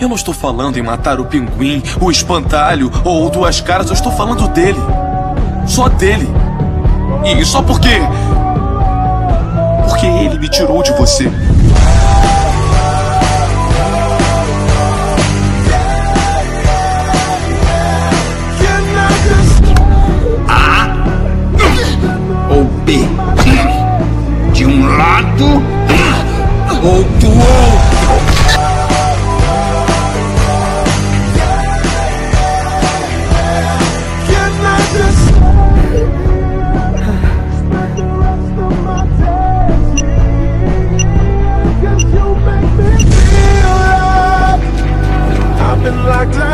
Eu não estou falando em matar o pinguim, o espantalho ou duas caras, eu estou falando dele. Só dele. E só porque. Porque ele me tirou de você. A ou B? De um lado ou do outro? act like